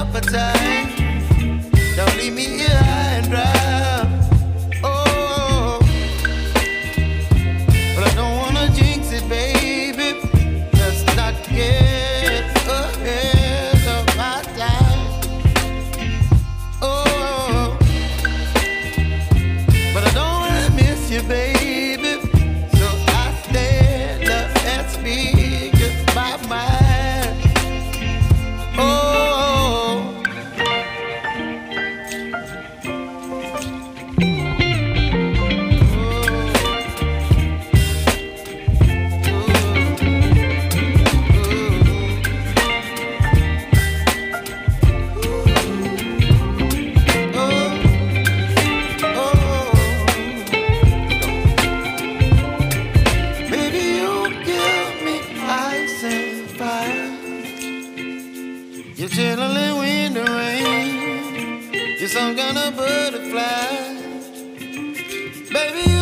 appetite. some kind of butterfly. Baby,